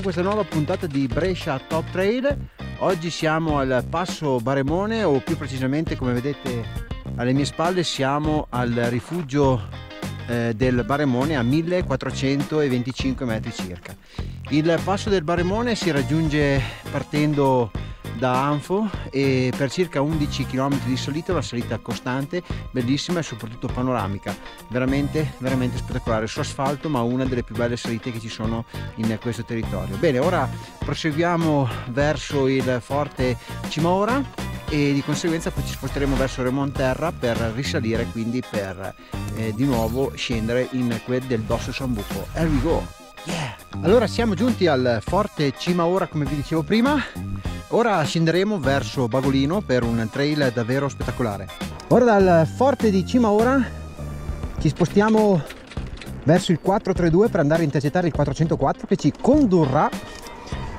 iniziamo questa nuova puntata di Brescia Top Trail. Oggi siamo al passo Baremone o più precisamente come vedete alle mie spalle siamo al rifugio eh, del Baremone a 1425 metri circa. Il passo del Baremone si raggiunge partendo da Anfo e per circa 11 km di salita una salita costante, bellissima e soprattutto panoramica, veramente veramente spettacolare su asfalto ma una delle più belle salite che ci sono in questo territorio. Bene, ora proseguiamo verso il forte Cimaora e di conseguenza poi ci sposteremo verso Remonterra per risalire quindi per eh, di nuovo scendere in quel del Dosso Sambuco. Here we go! Yeah! Allora siamo giunti al forte Cimaora come vi dicevo prima Ora scenderemo verso Bagolino per un trail davvero spettacolare. Ora dal forte di Cimaora ci spostiamo verso il 432 per andare a intercettare il 404 che ci condurrà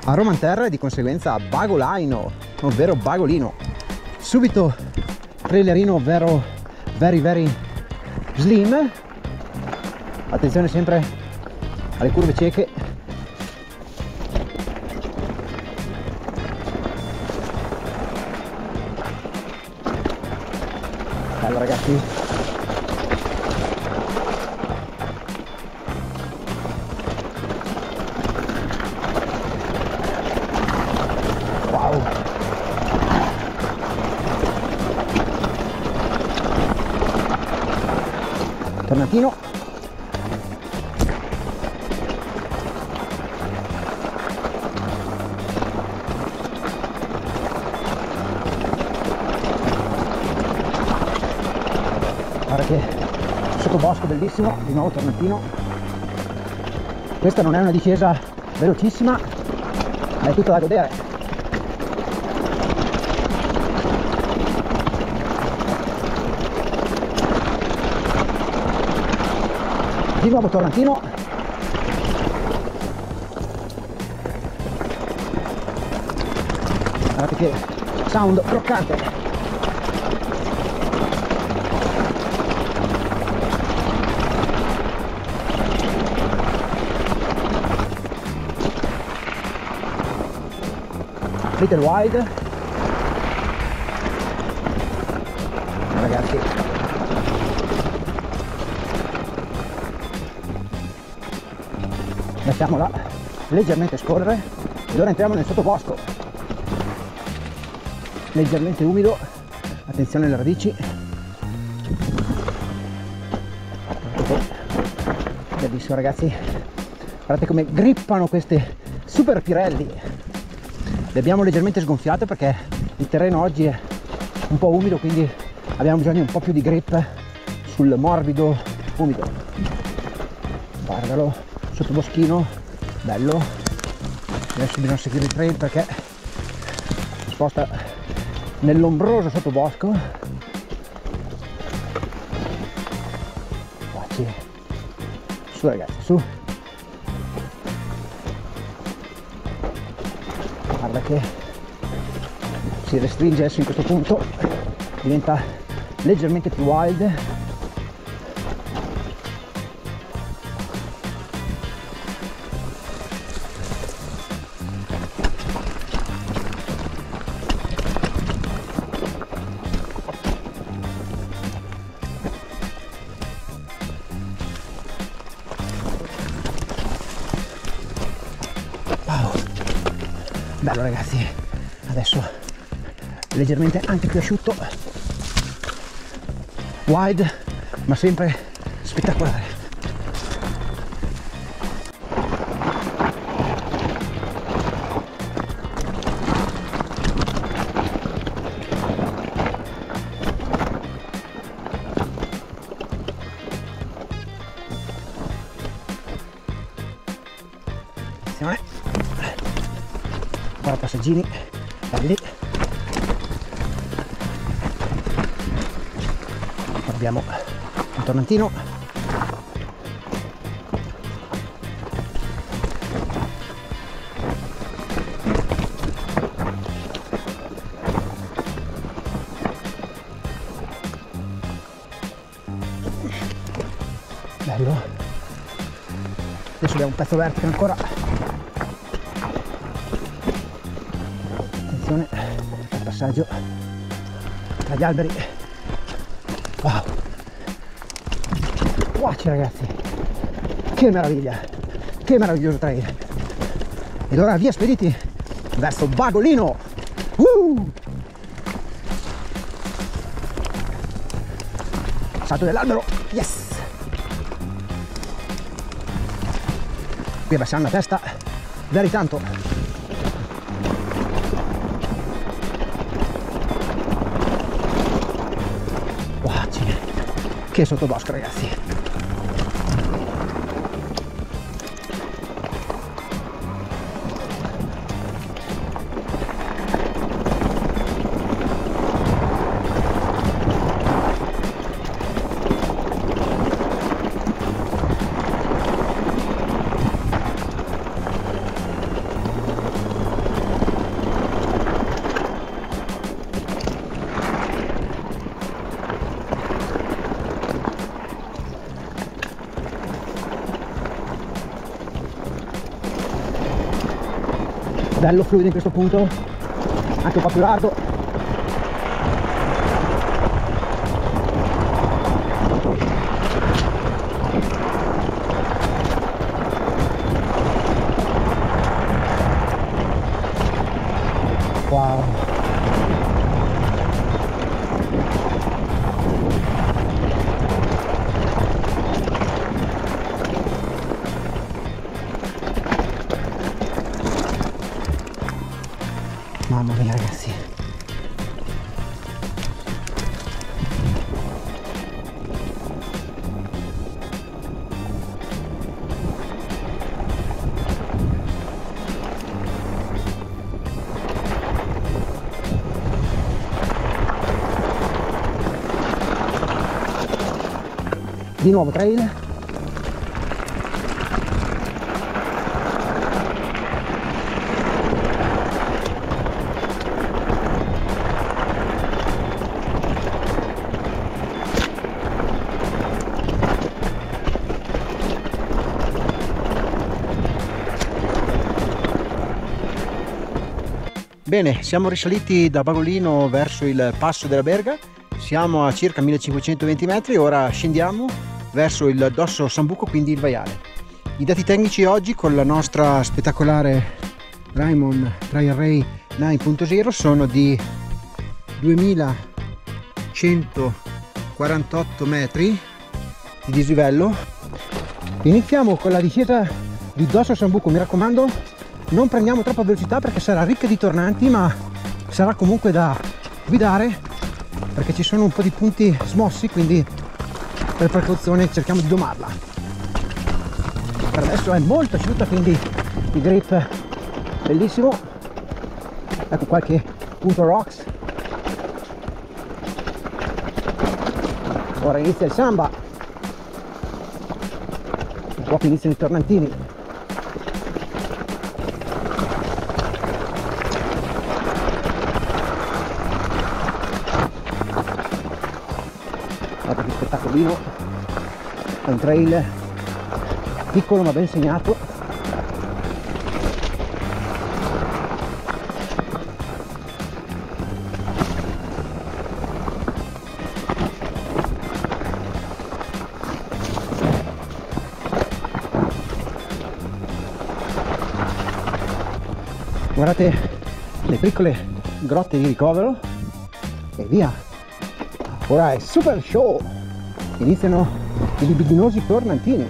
a Romanterra e di conseguenza a Bagolaino, ovvero Bagolino. Subito trailerino ovvero very very slim. Attenzione sempre alle curve cieche bello ragazzi. Wow. Tornatino bellissimo di nuovo tornantino. Questa non è una discesa velocissima ma è tutta da godere. Di nuovo tornantino. Guardate che sound croccante Little Wide. Ragazzi. Lasciamola leggermente scorrere. Ed ora entriamo nel sottobosco. Leggermente umido. Attenzione alle radici. Bellissimo ragazzi. Guardate come grippano queste super pirelli le abbiamo leggermente sgonfiate perché il terreno oggi è un po' umido quindi abbiamo bisogno un po' più di grip sul morbido umido. Guardalo sottoboschino bello. Adesso bisogna seguire il trail perché si sposta nell'ombroso sottobosco. Su ragazzi su guarda che si restringe adesso in questo punto diventa leggermente più wild bello ragazzi. Adesso leggermente anche più asciutto. Wide ma sempre spettacolare passaggini belli abbiamo un tornantino. Bello. Adesso abbiamo un pezzo vertice ancora passaggio. Tra gli alberi. Wow. Wow ragazzi. Che meraviglia. Che meraviglioso trail ed ora via spediti verso Bagolino. Uh! salto dell'albero. Yes. Qui abbassiamo la testa. Veri tanto che sottobosco ragazzi bello fluido in questo punto. Anche un po' più largo. Wow di nuovo trail Bene, siamo risaliti da Bagolino verso il passo della Berga, siamo a circa 1520 metri, ora scendiamo verso il Dosso Sambuco, quindi il Vaiale. I dati tecnici oggi con la nostra spettacolare Raimon Trail Ray 9.0 sono di 2148 metri di dislivello. Iniziamo con la discesa di Dosso Sambuco, mi raccomando non prendiamo troppa velocità perché sarà ricca di tornanti ma sarà comunque da guidare perché ci sono un po' di punti smossi quindi per precauzione cerchiamo di domarla. Per adesso è molto asciutta quindi il grip bellissimo. Ecco qualche punto rocks. Ora inizia il samba. Un po' che iniziano i tornantini spettacolino è un trail piccolo ma ben segnato. Guardate le piccole grotte di ricovero e via ora è super show. Iniziano i libidinosi tornantini.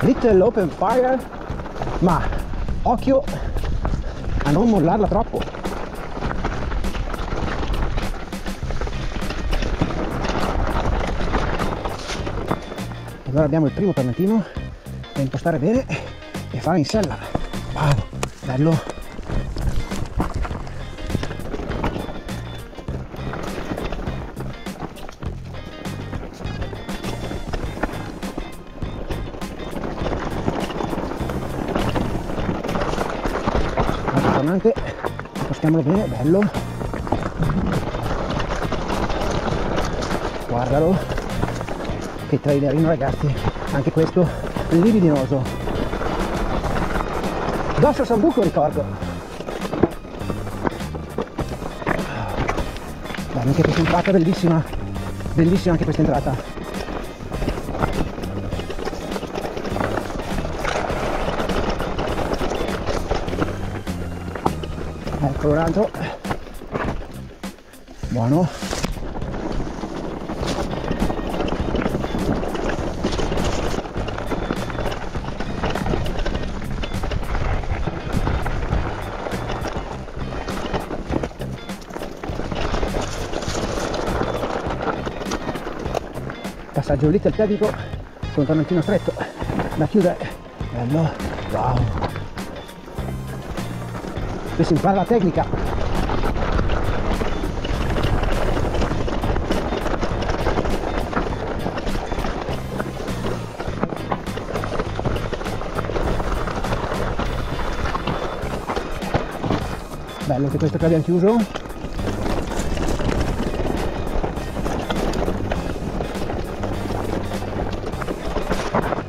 Little open fire. Ma occhio a non mollarla troppo. Allora abbiamo il primo tornantino da impostare bene e fare in sella. Wow bello tornante spostiamolo bene bello guardalo che trailerino ragazzi anche questo libidinoso Dosso Sambuco ricordo. Guarda anche questa entrata bellissima. Bellissima anche questa entrata. Altro. Buono. passaggio lì del tecnico con tornantino stretto da chiudere bello wow qui si la tecnica. Bello anche questo che abbiamo chiuso.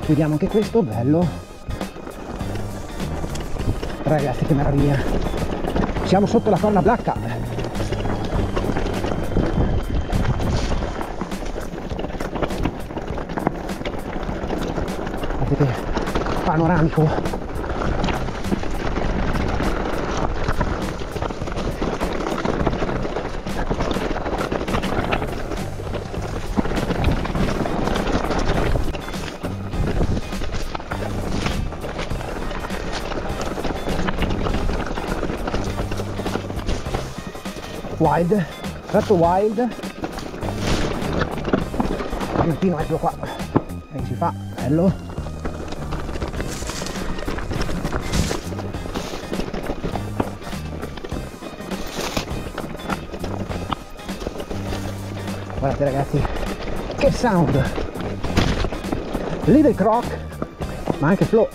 Vediamo anche questo bello. Ragazzi che meraviglia siamo sotto la corna blacca vedete panoramico wild. Tratto wild. Argentino eccolo qua. E si fa bello. Guardate ragazzi che sound. Little croc ma anche flow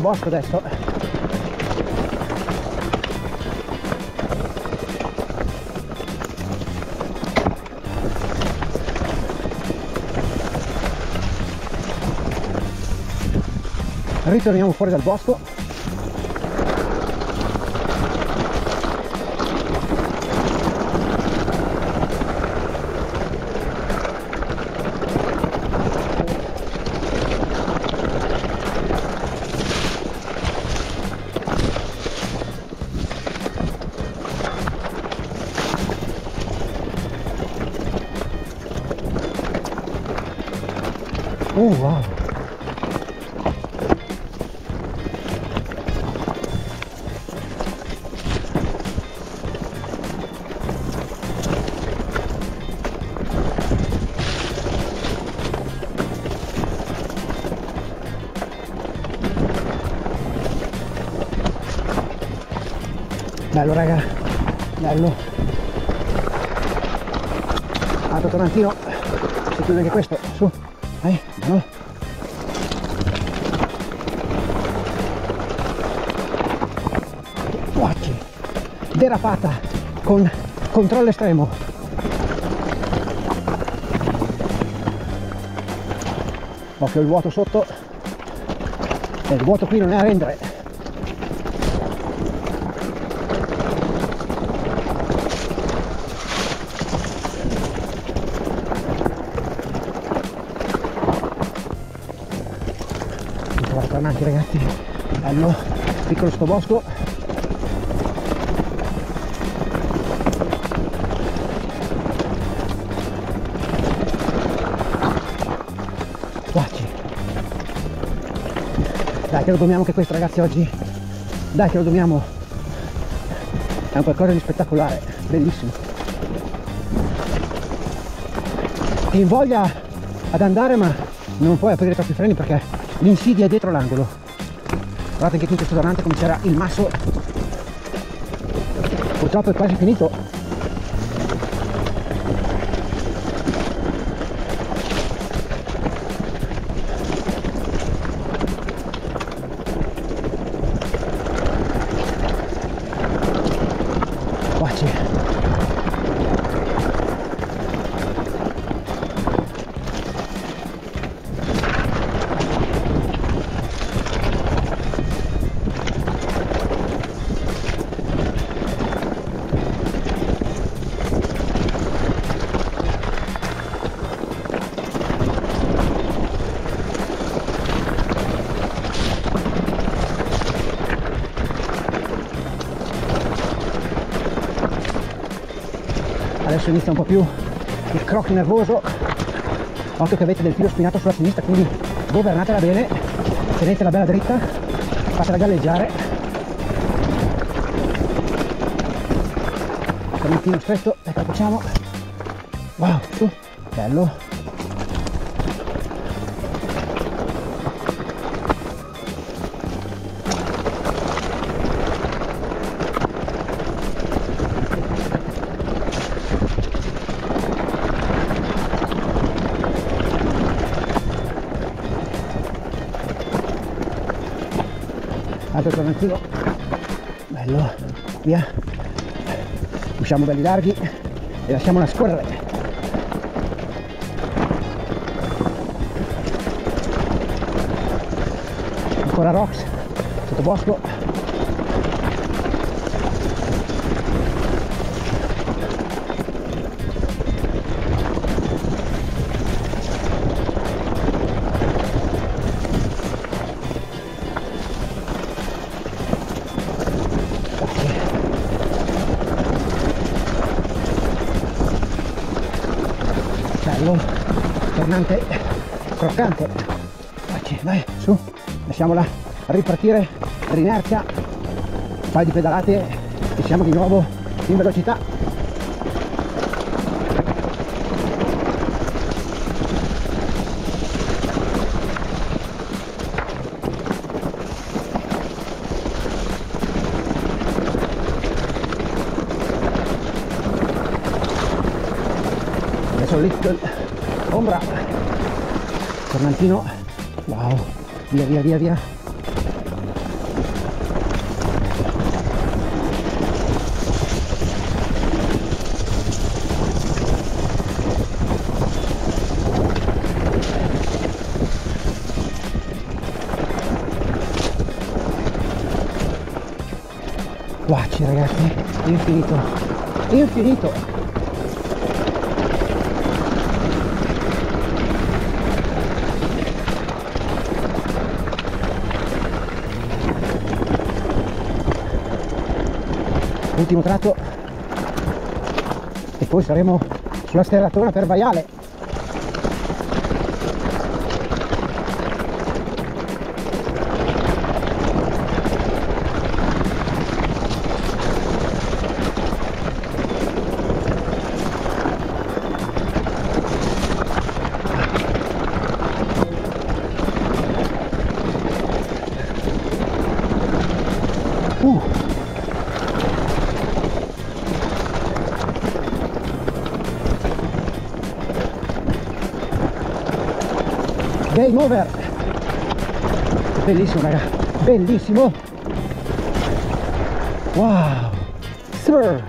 bosco adesso ritorniamo fuori dal bosco Bello raga, bello. Altro tornantino, si chiude anche questo, su, dai no? Occhio, derapata con controllo estremo. Occhio il vuoto sotto e il vuoto qui non è a rendere. Tornanti ragazzi. Bello piccolo sto bosco. Wow che lo domiamo anche questo ragazzi oggi. Dai che lo domiamo. È un qualcosa di spettacolare bellissimo. Ti invoglia ad andare ma non puoi aprire troppi freni perché l'insidia dietro l'angolo. Guardate che qui in questo tornante come c'era il masso. Purtroppo è quasi finito adesso inizia un po' più il crocchio nervoso. Occhio che avete del filo spinato sulla sinistra quindi governatela bene. Tenetela bella dritta fatela galleggiare. Camentino stretto ecco facciamo. Wow su bello altro tornantino bello. Via. Usciamo belli larghi e lasciamola scorrere ancora rocks sotto bello. Tornante. Croccante. Vai, vai su. Lasciamola ripartire. L'inerzia. Un paio di pedalate. E siamo di nuovo in velocità tornantino wow. Via via via via. Guacci ragazzi, infinito, infinito. Ultimo tratto. E poi saremo sulla sterratona per Vaiale Bellissimo raga, bellissimo! Wow! Sir!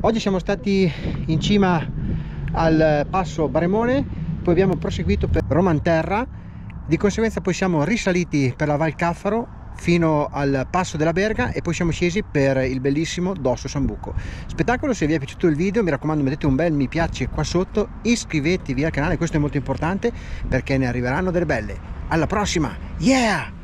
Oggi siamo stati in cima al passo Baremone, poi abbiamo proseguito per Romanterra, di conseguenza poi siamo risaliti per la Val Caffaro fino al passo della Berga e poi siamo scesi per il bellissimo Dosso Sambuco. Spettacolo, se vi è piaciuto il video mi raccomando mettete un bel mi piace qua sotto, iscrivetevi al canale, questo è molto importante perché ne arriveranno delle belle. Alla prossima, yeah!